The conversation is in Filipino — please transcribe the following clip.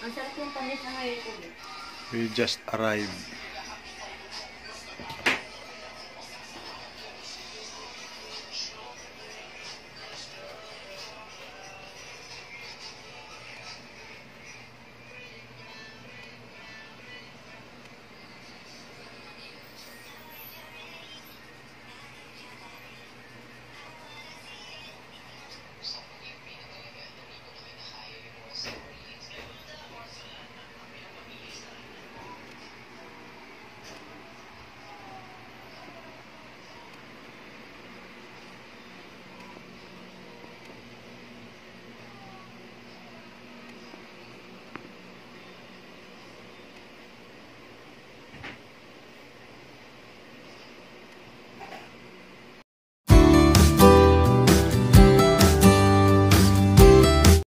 Ang sarap yung panis na ngayon. We just arrived.